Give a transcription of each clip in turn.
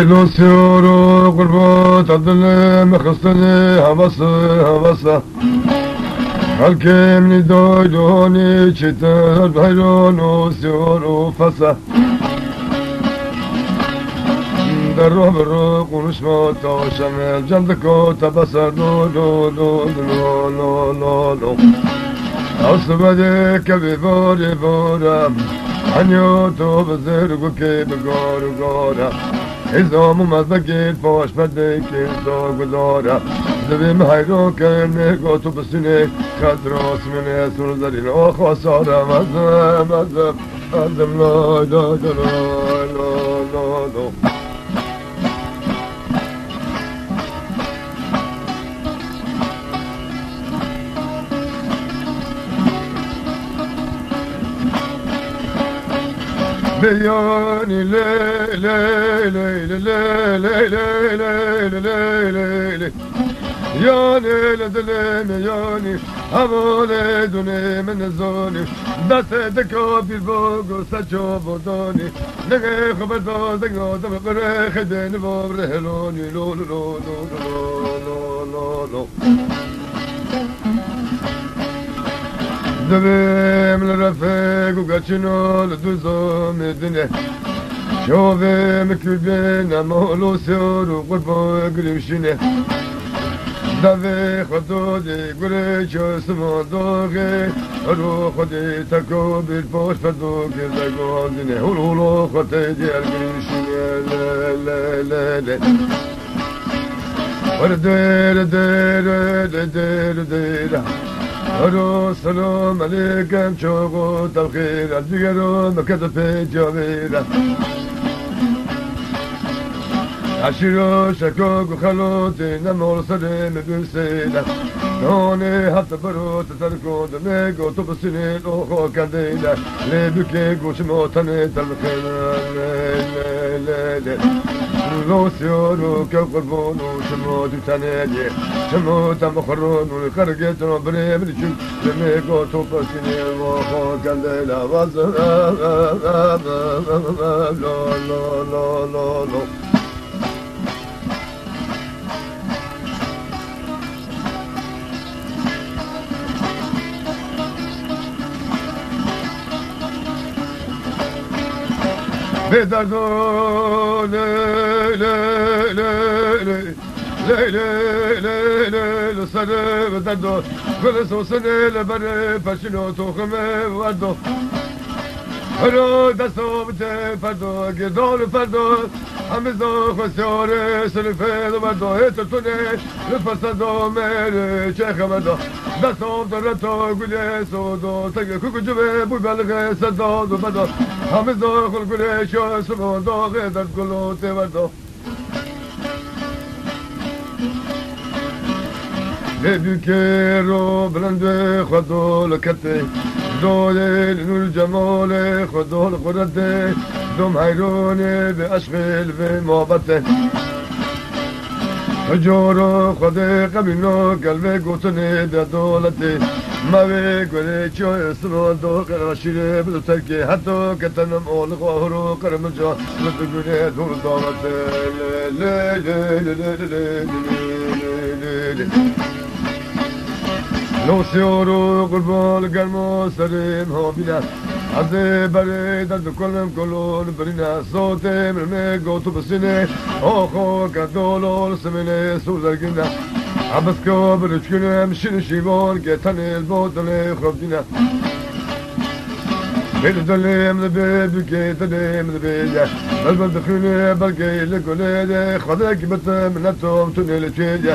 الوسيور والقربة تعدل مخصني هوس هوس الكم ندايلوني شتا البحيرون وسيور وفسة در روح به روح ما تا و تبسر لو لو لو لو لو لو لو بده که بیواری بارم آنیو تو بزرگو که بگار گارم هزام اومد و باش بده که ازا گذاره زبیم حیرا کرنه گا تو بسینه کد راس منه سر زرین آخ آسارم ازم ازم ازم. لا لا لا لا لا لا ليالي ليلي ليلي ليلي ليلي ليلي يا ليلة دلمي ياني أبولي دوني من الزوني دست دكو في فوق سجو بودوني لغي خبر دوزك نوزم قرخ دين بوبر هلوني لولو لولو لولو لولو دویم لرفق و گچنا لدوزا مدنه یاویم کلبین اما لوسیار و قربا گریوشنه دوی خدا دی گره چاسما داغه رو خودی تکا بیر پاش فدا کرده گاندینه هول هولا خطه دیر گریوشنه لی لی لی لی لی الو سلام عليكم شوقو الخير الدقرون مكتب في جميلة عشيرو شكوك وخلوتي نمور سليم بمسيلة هوني حتى برو تتركو دميقو تبسيني لوخو كديلة لي بكيك وشموتني تلخير لي لی لی لي نو سیورو که قربانو شما دو تنیلی شما دم خرانو کرگت رو بریم چون دمی گو تو پسینی و خاکنده لوز لا لا لا لا لا Pédagogue, le, le, le, le, le, le, le, le sale vedado, que le saucené, le bané, pachino, ton remè, vado. Alors, d'assomme, t'es pado, dans le pado, Amazon خساره سلفه و مداه تتونه لفصد آمر چه خمدا دستام درتا گل سودا تگه کوکو جبه بوی بلغه سداد و بدا Amazon خلگل شاه سبا داغه درد گلو توردا Le duquero blende, خدو لکتی خدو لكتي دولي لنور الجمال خدو القردة دوم حيروني بأشغل بمحبته جورو خدي قبينو قلبي قوتني بدولتي ما بيقولي شو اسمه دو قرشيري بدو تركي حتى كتنم اول غهرو قرم جو بتقولي دور دولتي لي لي لي لي لي لي لي نوسیار و قربال گرما سرم ها بیدن از بره در دکنم کلون برینه سوتم مرمه گوتو بسینه. آخو کدولون سمینه سوزرگینه عبس که برچکنم شن شیوان که تنیل بودن خرابدینه بيت دليم دلیم بكيت بی لبيت بل بل دخلوني بل قيل لك وليدي خذك بتمنى توم تنيل تشيدي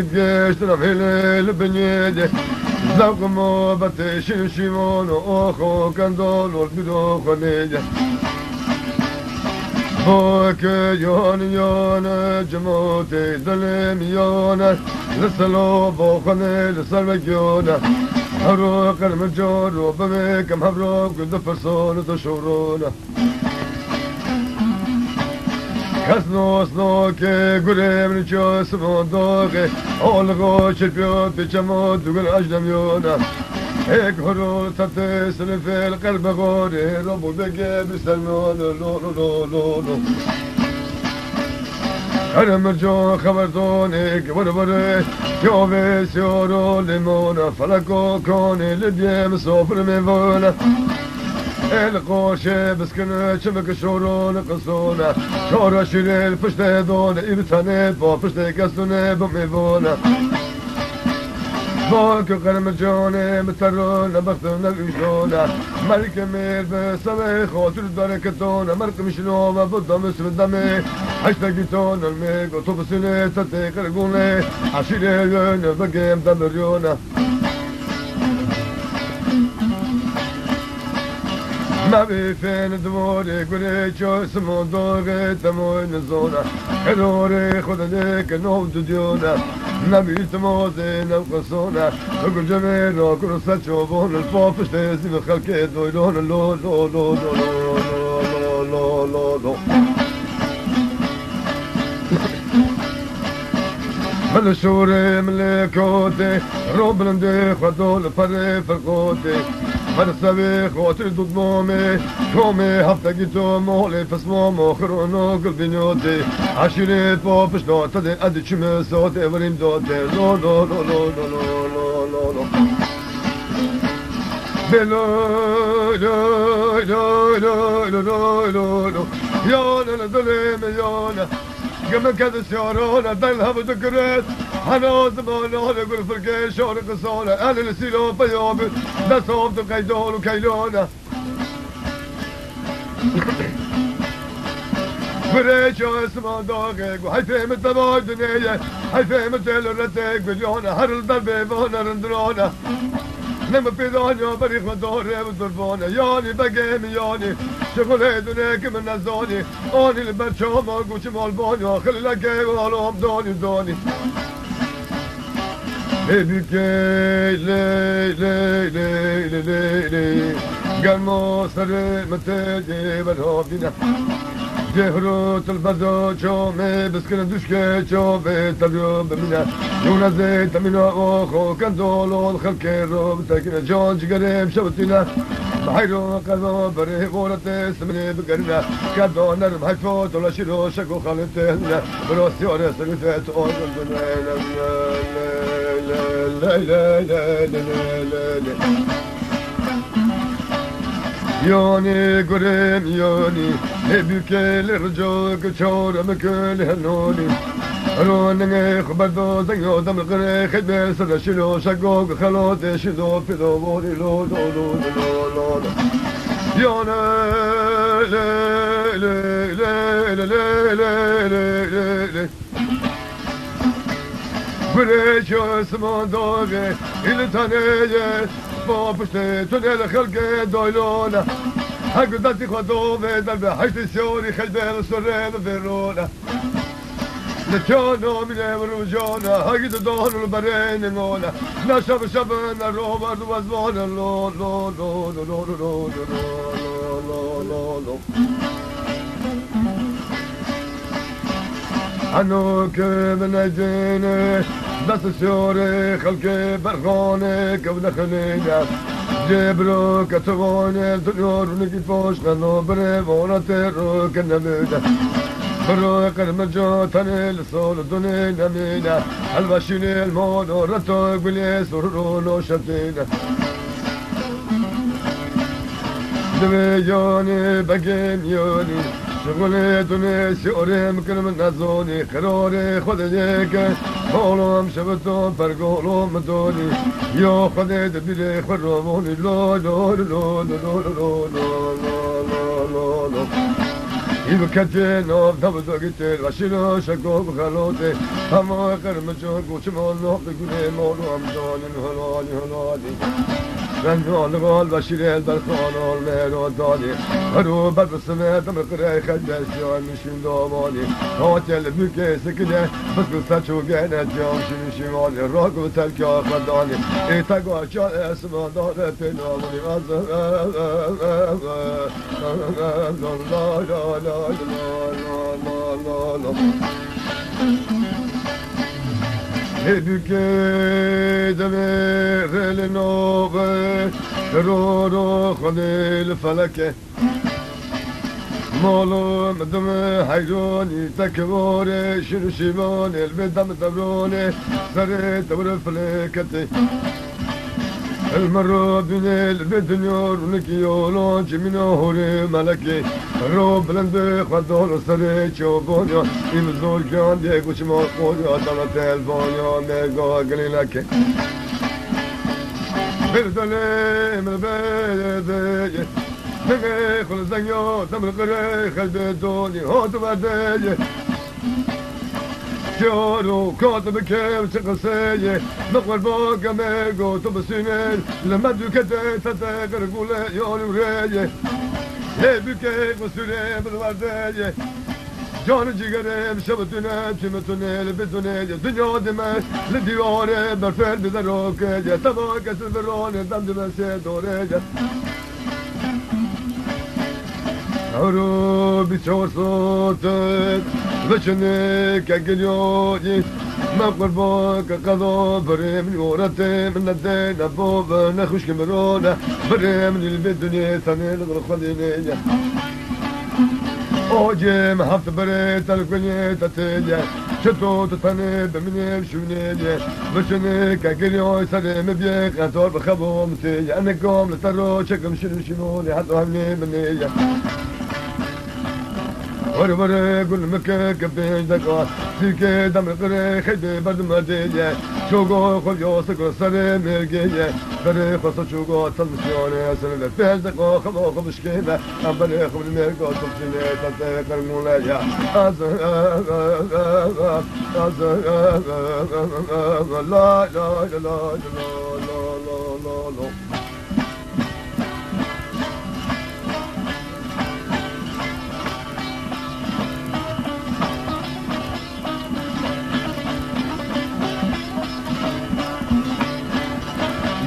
قديش رفيل البنيدة زوق محبة شمشمون وأخو كندول والبدو خنيدة هوك يون يون جموتي ظلم يون لسلوب وخني لسلب يون هروق المجور وبميك مهبروك دفرسون دشورونه Kasno sno ke gurem cho smo doge olgo chirpyo pichamo dugun ajdam yona ek horo tate sene fel kalb gore ro bulbege bisalmo lo lo lo lo lo أنا مرجو خبرتوني كبر بري يوبي سيورو ليمونا فلكو كوني لديم القوشه بسکنه چمک شورون قصونه شورا شیرین پشت دونه ای بتنه با پشت با که باك قلم جونه مترونه بختونه بيشونه ملك مير بسمي خاطر دركتونه مرق مشنومة بالدم اسم الدمي حشتا جيتون الميق وطبسني تتقرقوني عشيري يونه بقيم دمريونه ما بفين دموري قولي شو اسمو دوغي تموي نزونا كدوري خد ديك نوم ديونا نبي تموزي نوقصونا وكل جميل وكل ساتشوفون الفوف اشتيزي بخلقي دويلون لو لو لو لو لو لو لو لو بالشوري ملكوتي روبن دي خدول فري فرقوتي فرسبي خاطر ضد مامي كومي هفتا جيتو مولي فسمام اخرونو قل بنيوتي عشري بابش نو تدي ادي چمي صوتي وريم دوتي لو لو لو لو لو لو لو لو لو بلو لو لو لو لو لو لو لو يانا Gemi kedisi arona ben hem dükret Hani o zaman hani gül fırke şarı kısana Elini silo peyabı Ne savdu kaydanı keylana فريش اسمه داغيك وحي فهم الدماء الدنيا حي فهم الدل الرتيك بديونا هر الدل بيبونا رندرونا نم پیدان یا بریخ من داره و دربانه یانی بگم یانی شغل دونه که من نزانی. آنی لبرچه ما گوش مال بانیا خیلی لگه و آرام دانی دانی. Ebi gey لی لی لی لی لی لی Gel سر meteje ben havdina جهرو تلفزو تشومي بسكن دوشكي تشوفي تليو بمنا يونا زيت منا اوخو كندولو الخلكيرو بتاكينا جون جقريب شبتنا بحيرو قلبو بري غورتي سمني بقرنا كادو نرم حيفوت ولا شيرو شكو خالتنا بروسي ولا سلفت اون لا لا لا لا لا لا لا لا لا لا Yani grem yani Hebukeler çok çarım kölen oni Ronin ekber dozan yodam grek Hibes reşilo şagog Halot eşi dofi dovori lo do do do do do Yani le le le le le le le le le. Breç osman dove il taneye بشتيت الخلق دولونا حق ذاتي خدومي دلبي حيث السوري خلبي السوري بفيرونا لتيانا من امروجانا حق دون البرين مولا نشب شبنا روما وزمان لو لو لو لو لو لو لو لو لو لو هنو که من جنه دست شور خلق برخانه که من خلیده جبرو که تو وانه دنیا رو نگی فاش قنو بره وانه رو که نمیده. برو قرم جا تنه لسال دونه نمینه. الوشین المان و گلی سر رو نوشتینه دوی یانی بگیم یانی شغل شعوري كل من نزوني قراري خود ديك حولم شبتون فرقولم دوني يا خود دبيلي خرموني لا لا لا لا لا لا لا لا ایو کتی نو دم دو گیتل و شیرو شکو بخلوته همه قرم جو گوچ مال نو بگونه مالو هم دانی هلانی هلانی رنجال قال بشير البرخان والمير داني هرو بد سمعت من قري خدش جان مشين دوماني هاتل بك سكنه بس بسچو گنه جام شين شمالي راكو تلك خداني اي تقوا جان اسم دار پناموني از لا لا لا لا لا لا لا بكي دمي غيل نوغي رونو خلي الفلكة مولو مدم حيروني تكبوري شنو شيموني البدم دبروني سريت ورفلكتي المرا بنيل بدنيور نکی آلا هوري ملكي رو بلند خدال سري چوبانیا این زور کن دیگو چما خوریا تلا تلوانیا نگاه گلی لکی بردالیم البیده بگه خلزنیا تمر قره خلب دونی هاتو بردیه شعر كاتب كيف شقسية نقبل بوكا ميكو تبسيمين لما دوكتي تتاكر قولي يولي ورية هيبكي وسوري بالوردية جان جگرم شب دونم شب تونل بدونه دنیا دمش لدیواره برفر بدر روکه تبا کسی برانه دم دمشه دوره Harubi çavasatı brem ni Mem kurba kakado Berim yorate minnete Nabo berne huşki merone Berim nilbi dünye Tanil gırıkhadine اوجم هفت بره تلکنی تتیلی چطور تتنی بمینیم شونیلی بشنی که گری آی سرم بیه قطار بخبام تیلی انگام لسر رو چکم شنو شنونی hatu hamne منیلی Or var gül mükü köpeğinde ka Sirke damı kırı hedi bardım adiye Çoğu kol yosu kısarı mergeye Kırı kosa çoğu atılmış yone Sırı ve pezde ko kım o kılmış kime Ambali kımlı merge otup çile Tante kırmula ya. La, la, La la la la la la la la la.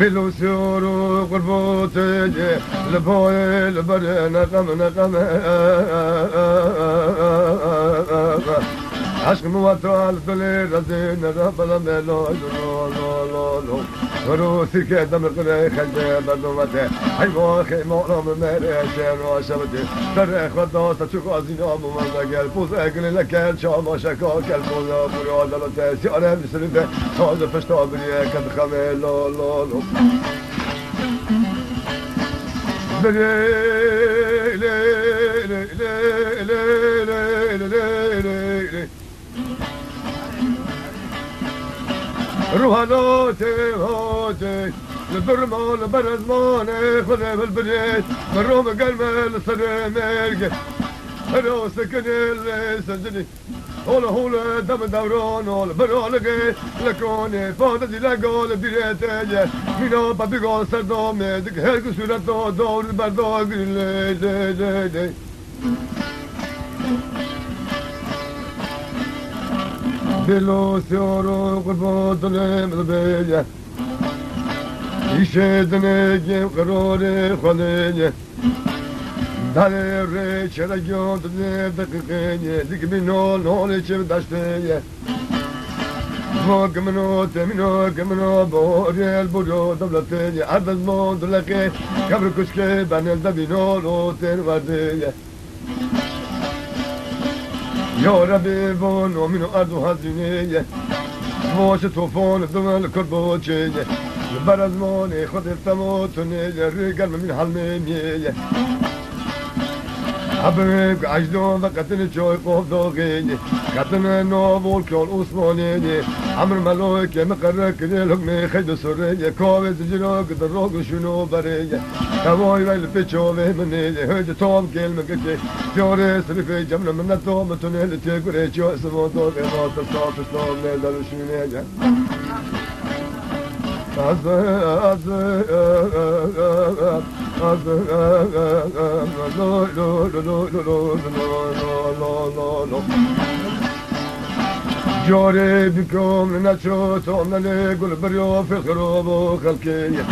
بالوسور وقربوت البوي البرنا قمنا قمنا عشق و تو الفل رزین را بلا ملو لو لو لو لو رو سیکه دم قره خنده بردوته ای واخه مولام مره شهر و شبته در خدا تا چوک از این آمو من دگر پوز اگل لکر چاما شکا کل پوزا برو دلته سیاره بسرده تازه پشتا بریه کد خمه لو لو لو بریه روحانات هاتش لبرمان برزمان خود بالبنيت من روم قلب لصر مرقة هلا سكن السجني هلا هلا دم دوران هلا برالقة لكوني فاضة دي لقال بيرتاجة مينا بابيقال سردام دك هرق سورة دور بردار دي دي دي دل سیار و قربا دل مزبیه ایشه دنگیم قرار خانه در ری چرا گیان دنه دقیقه دیگه بینو ناله چه دشته ما گمنو تمنو گمنو بوریل برو دولتی عبد ما دلقه کبر کشکه بنل دبینو رو تن ورده يا ربي و ومن أرض حزينية باش طوفان دمل كربوچية بر از مان خود تموتنية رگل من میه. أبغى عجلون قتل شوي قوف دوغيني قتل نوبو الكول أسمونيني عمر ملوك مقرك للهم خيد سرية كوفي زجلوك دروق شنو برية كموي بالفتشوفي منيلي هيد توم كلمة كتي فيوري سلفي جملة من التوم تنيل تيقري شو اسمو دوغي نوت الصوف سلوم نيلة لشنيني أزي أزي أزي جاري بكم نشوتهم نقول بريو في خروب وخلقية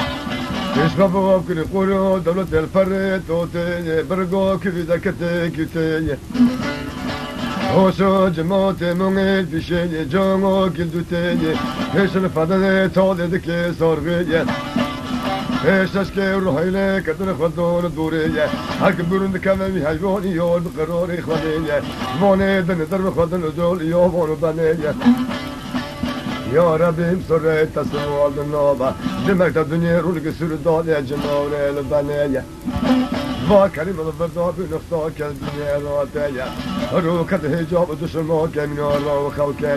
يشخفوا بكل قولوا دولة الفريد وتيني برقو كيف ذكرتك وتيني Hoşu cemaate mungil bir şeyi Cango güldü teni Peşin fadını tol edik sorgıyen احساس که روح ایله کتر خدون دوریه حق برند کمی حیوان یاد قرار خدینه وانه دن در خدن زول یا وانو بنیه. یا ربیم سر تسوال نابه. دمکت دنیا رو که سر داده جناب البنیه. کریم رو بردا بی نختا کردین اراتیا رو کد هجاب دوش ما کمین آلا و خوکیا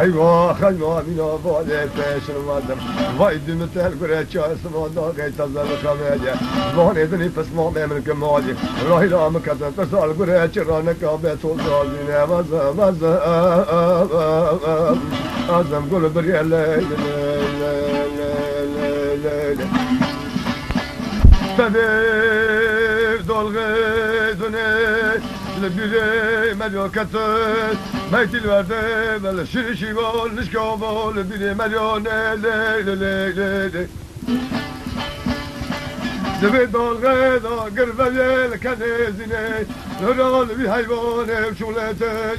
ای وا خی ما مینا باله پیش رو مادم وای دیم تل گره چاس ما دا گیت از در خمیا وان ادنی پس ما ممن که مالی. راهی را مکتن تسال گره چرانه کابه تو زالین وز وز ازم گل بری لیل لیل لیل لیل لیل dalgıdını Biri meryokatı Meytil verdi Bele şirişi olmuş kabul Biri meryone le le le le le. Zıvı dalgı da gırveye kendisine Nöral bir hayvan ev şulete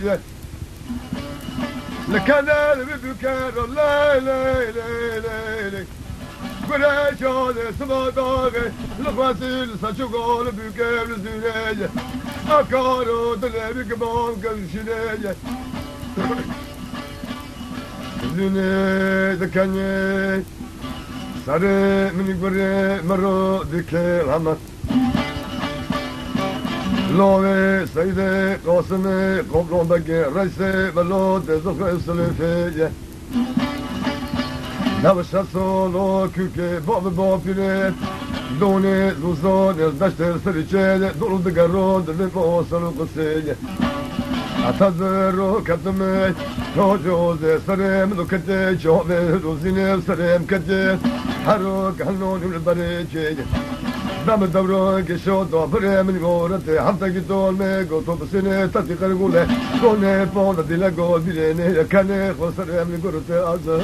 Lekadel bir büker Ley ley ley ley ley Kureşade sabadağı Lokmasül saçugalı bükev züreye Akaro dilebi kıbam kavşireye Züne zekanye Sarı minik bire mero dikel hamat لوي سيدي قاسمي قبل بقي ريسي بلود زخي سلفيه نوشت سالو کوکه باب با پیره دونه دوزان از دشت سری چهل دور دگران دل پاسل و قسیل اتاز رو کتمه جوز سرم دو کتی جاوه روزینم سرم کتی هر رو کنون بره چهل نعمل دورو كشوت وعبر من غورت حتى كتول ميكو توب سنة تاتي قرقولة كوني فونا دي لقول بيريني كاني خسر من قرت أزل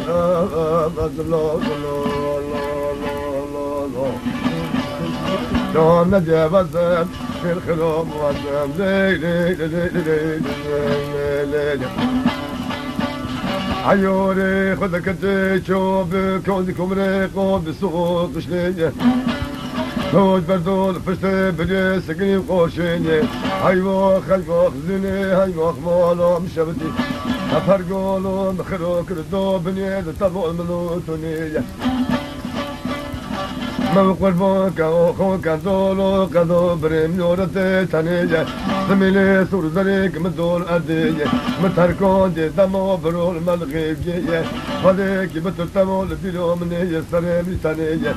أزل لا لا لا لا لا لا لی لی لی لی لی لی لی ليلي ليلي ليلي عيوني خذك الجيش وبكونكم ريق وبسوق شليه موج بردون پشت بری سگی قوشینی های واخ خلق و خزینی های واخ مالام شبتی افر گولو مخرو کردو بنی ملو تونی من قربان كاو خو دولو كازو بريم نورت تانية زميلي سور زريك مدول أدية متركون دي دمو برول من غیبیه ولی جية خليك بتتمو لبيلو مني سريم تانية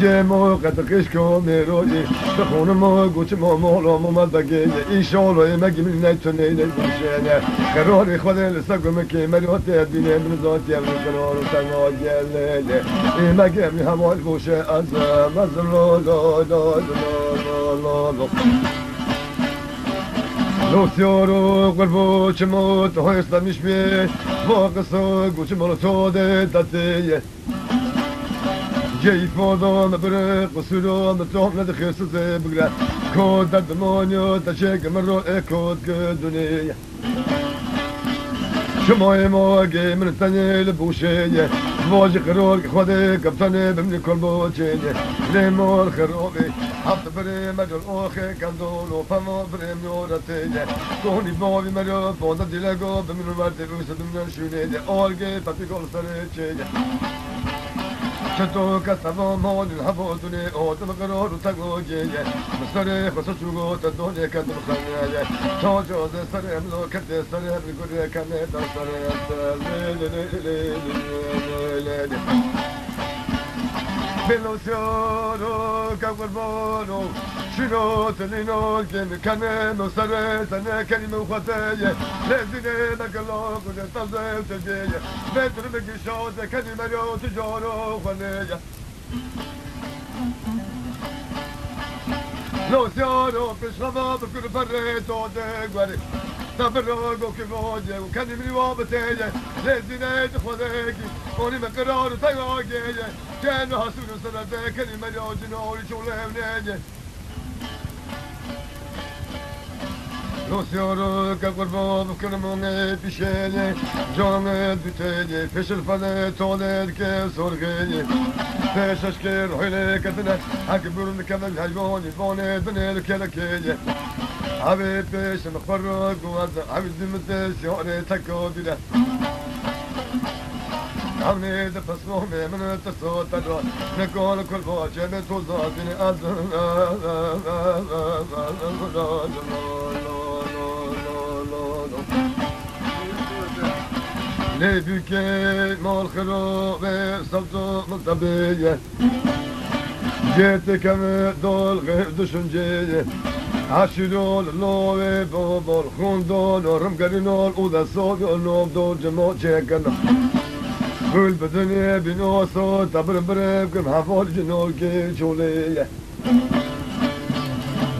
جما قطقش کامه راجه به خونه ما گوچه ما مالا مومد بگه. این شالای مگی می نی تو نی نی. نتونه نه قرار خود لسا گمه که مری مریات دینه من ذاتی امن کنار و تنها گله این مگی امن همال گوشه ازم از لا لا لا لا لا لا دوستیار و قلب و چمات های اسلامیش بیش با قصه گوچه مالا تو ده دستیه Geyfmadan bırak usuran tramla dıxırsızı bırak Kod derdimanyo teşekküm ro ekod güdüne شمای ما گه من تنی لبوشه یه واجی قرار که خواده کفتنه بمنی کل باچه یه لیمار خرابه هفت بره مجل آخه کندول و پما بره میارته یه دونی باوی مریا پانده دیلگا بمینو مرده بمسدم نشونه یه آرگه پپی کال سره چه یه Kato kasavo mo ni havo dune o tama karo ru tango ye ye Masare khoso chugo ta done ka tama sanga ye Chojo de sare mlo kate sare mlo kure kame ta sare sare le le le le le le le le بلوسیانو که قربانو شیرو تنینو کن کنه مستره تنه کنیم خطیه لذینه مکلو کنه تازه تجیه بهتر مگیشاته کنیم رو تجارو خانیه Lo siano, pescavamo con il barretto de guerre تفرغ بك فوجه وكان من وابتيجه لزنا خذيك قولي مقرار تيواجه كان حسن سنة كلمة يوجن أولي شغله منيجه Dosyonu kakurbo kırmını pişeni Canı büteni peşil fanı toner ke sorgeni Peş aşkı rohine kadına Hakkı burun kadın helvoni Vone diner kelekeni حبيبتي شنخبرك وعبد سيوري تكو ديلا عمي دفس رومي من تصوت الروح نقول كل فوجة توزاتني أدن Ne büke mal kıro ve sabzı mıktabiye Gittik emi dol düşünceye عشیدول لوی بابال خوندول رم گرینول او دا سادول نوم دو جمع چکن گل بدنی بینو سو تبر برم کم حفال جنول که چولیه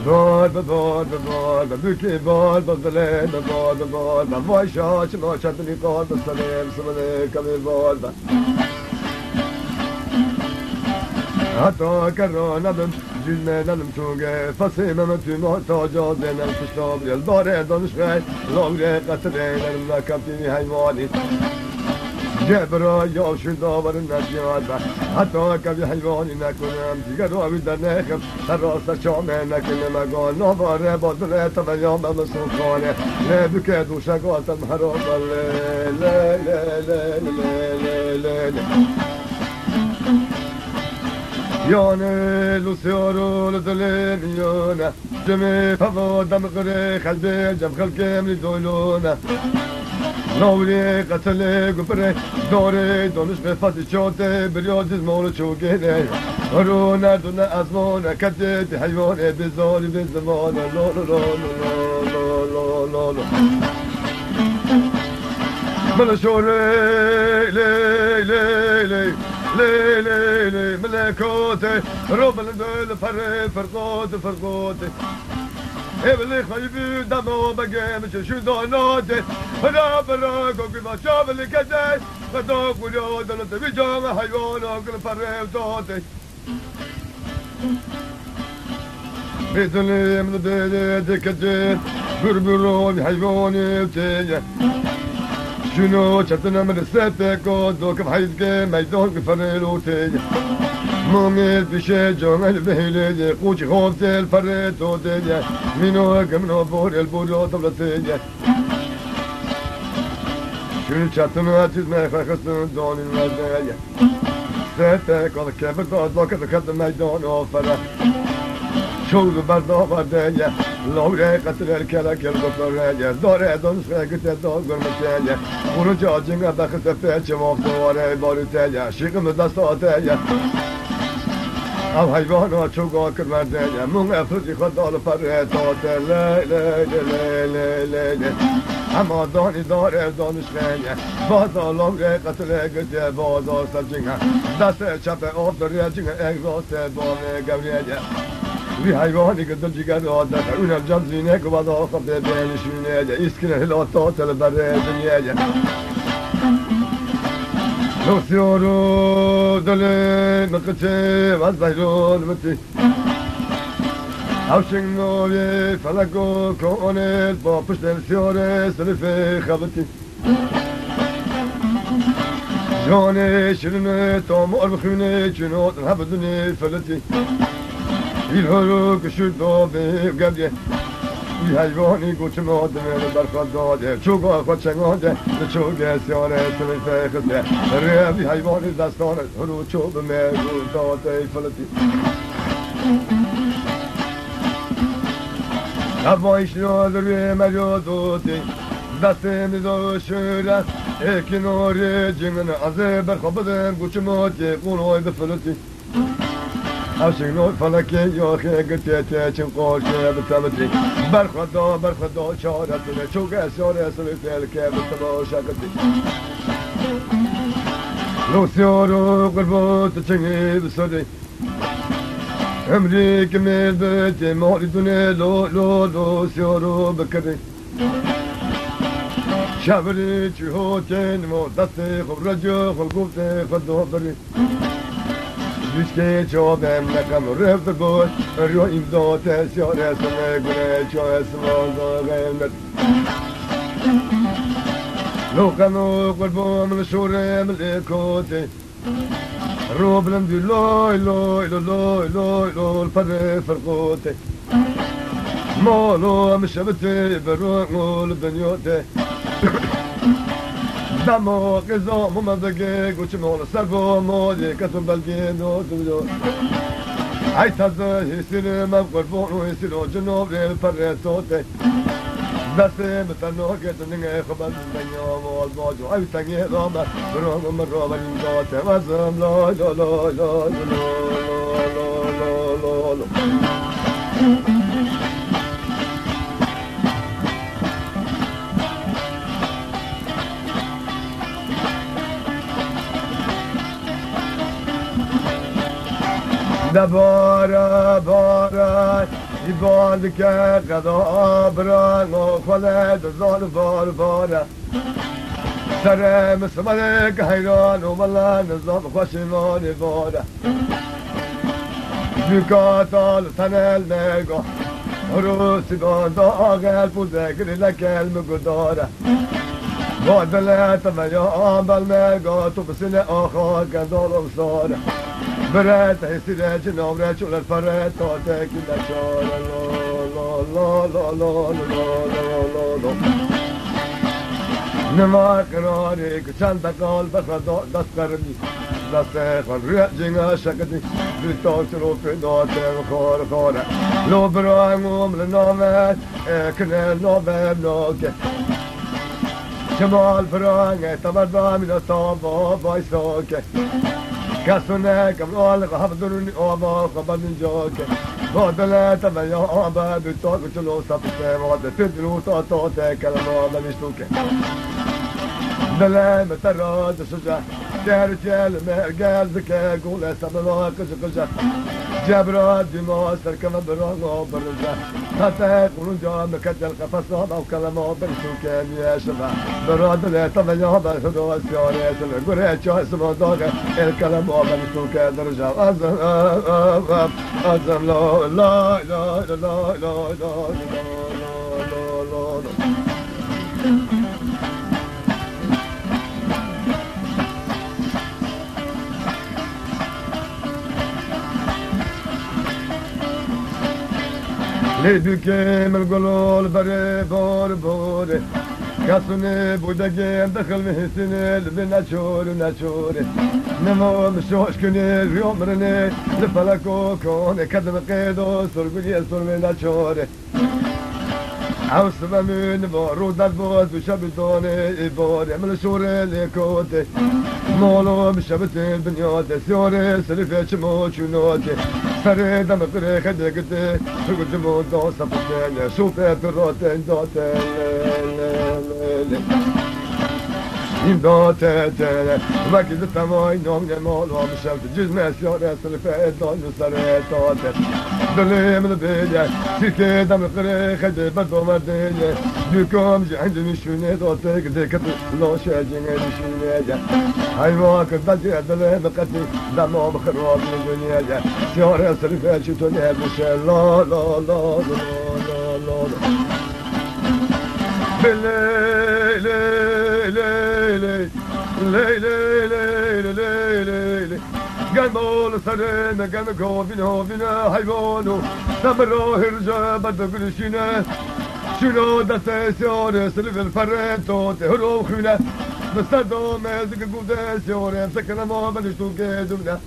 بال بال بال بلوکی بال بزله بال بال بال شاش ما شد نیکار بسلیم سمنه کمی بال حتی کرانه بم من çoğe fasimeme tüm ortaca zenen suçlam Yel bare danışgay Longre katır eylerim lakabdini hayvani جبرا یا شدا بر نجیاد و حتی کبی به حیوانی نکنم دیگر رو در نکم سر راست چامه نکنم اگان ناباره با دلت و یا مم سلطانه نه بکه دوشگاتم هرا بله له له له له له یانه لوسیارو میانه یانه جمع پوادم قره خلبه جم خلکم دویلونه نوری قتل گفره داره دانش به فتشاته بریازیز مال چوگنه. رو نردونه از ما نکتت حیوانه بزاری به زمانه. لا لا لا لا لا لا لا بلا شوره لی لی لی. ليلي ملكوتي. رب البل فري فرقوتي فرقوتي إبلي خيبي دمو بجمش شو دونوتي. رب راكو كما شاب اللي كدي فتوك وليود انت بجامع حيوانك الفري وتوتي بيتني من بيتك جيت بربروني حيواني وتيجي شنو چتنا من سفك ودوك بحيدك ميدون فريلوتي موميت بشه جمل بهلي قوش خوفت الفريتو دي منو قمنو بور البورو طبلتي شنو چتنا تيز مخخستن دوني دو سفك ودوك بحيدك میدان آفره. شغل برد آمده یه لوره قطر کلا کل دکتره یه داره دانش خیگت دان گرمته یه خروج آجنگ بخت پیچ مختواره باروته یه شیقم دست آته یه او حیوان ها چو گاه کن مرده یه مون افرزی خود دال فره تاته لی لی لی لی لی لی اما دانی داره دانش نیه بازا لوره قتل گده بازا سبجنگه دست چپ آب داره جنگه اگزاست بامه گوریه في حيواني قد الجقاد غادة عون الجمزينك وبعد عرفت بين شنياجة يسكن الأطاط البرية دنياجة لو سيورو دلي مقتي وزهيرون متي هاوشنگ نوی فلگو کونل با پشت سیار سلف خبتی جان شرنه تا مار بخونه هم دنی فلتی اینها رو کشید با به گمگه این حیوانی گوچه ماده برخواد داده چوگا خود چنگاده به چو گسیانه سمی فخسته روی حیوانی دستانه رو چوب به مرو داده ای فلتی نبایش ناز روی مریا دوتی دست میزا شده اکنار جمعن از برخواب بدم گوچه ماده قولای به فلتی عاشق فلکی یا خیگ تی تی چن قول که بتبتی بر خدا بر خدا چارت نه. چوک اسیار اسر فعل که بتبا شکتی لوسیار و قربات چنگی بسری امریک میل بیتی مالی دونه لو لو لوسیارو بکری شبری چهوتین مدت خبرجو خلقوت خدا بری. دوشته چادم نقم رفت بود رو امداد اسیار اسم گونه چا اسم آزاغمت لوقم و قربان و شورم لکاته رو بلند لای لای لای لای لای پر فرقاته مالو مشبته برو قول بنیاته بروح الدنيوتي Damo che so, mamma perché gucci mola salvo moglie che tu balgino tu Ai tazza hisire ma qualcuno hisiro genove per sote Dasse metano che tu ne khabar bagno wal bojo ai tangi roma roma ma roma in dote wasam lo lo lo lo lo lo lo lo ده ده بارا بارا ای بال که قدا آبرا نخوله ده زال بار بارا. سر مثل که حیران و ملا نظام خوشمان بارا. بیکا تال تنل نگا روسی باز آغل پوزه گری لکل مگو بعد بار دلت میا آمبل نگا تو بسیله آخا گندال و Berätta i sin egen om relationen för rätt och det kunde köra lo-lo-lo-lo-lo-lo-lo-lo-lo-lo Nu vaknar hon i kusanta kolpar från dagens skärmi Lasse från Rödjinga köket ni Du tog så låt vi då att det var kvar och kvar Låt bra en gomlen av er Ökene november och det Kemal för ånget av att vara mina stav och vara i svåket کسونه کمال قبضرون آبا قبض جاک بادل تبیا آبا بیتاک چلو سپس مادت دلو تا تا تکلم آبا که دلام تراد سجا يا رجال ما قال بك قول سبلا قزقزا جبر دماس كما برا برزا حتى قول جام كجل قفص هذا وكلام كان يا شبا براد لا تمنى برسوك يا رجال قرأ جاس بدوك الكلام كان درجا أزم أزم لا لا لا لا لا لا لا لا لا لا نیدو که گلول بره بار باره. کسونه بوده که دخل مهسنه لبه نچوره نچوره نمام شوش کنه ریام رنه لفلکو کنه کدم قیدو سرگولی سرمه نچوره حوس بمن بارود البغاز بشبتاني إبار يعمل شور لكوتي مولو بشبت البنيات سيوري سلفة شمو شنوتي سريد أنا قري خدقتي قلت مو دوسة فتاني شوفي في الروتين دوتين İmdat etele Vakit temayın omne malum şevdi Cüz mesyar esri feydan sarı etate Dilim libile Sirke dem kırık edi berdom erdile Dükom cehendim işüne dotek Dikkat laşe cine düşüneye Hayva kırda cedile Bekati demam kırab nüzüneye Siyar esri feyşi töne Bişe la la la la la la la. Bilele لی لی لی لی گل بال سرم گم گاوین هاوین حیوانو سم راه رجا بد گلشینه شنو دست سیاره سلو الفرن تو تهرو خونه دست دوم از گوده سیاره سکنه ما بلشتو که دونه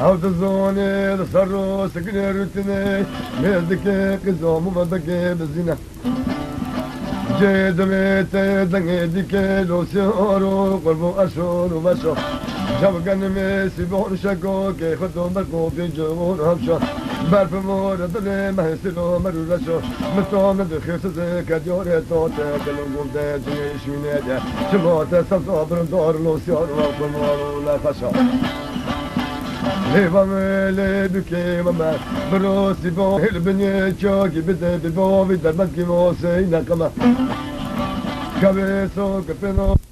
عاوز زوني لصرو سكن روتني ميزك قزوم ومدك بزينه جيد ميتي دنجي ديكي لو سيورو قربو أشور وبشو شبقن ميسي بون شكو كي خدو برقو في جمون همشو برف مور دلي ما لو مرو رشو مستو ندخي سزيك ديوري توتي دلون قوم دي جنيش ميني دي شموتي سبتو برندور لو سيورو قربو لا خشو Les femmes, les duques, maman, c'est bon, le baigné choke, bête, de bon, vite, bat qui va, c'est une commande. Cabeço, capeno.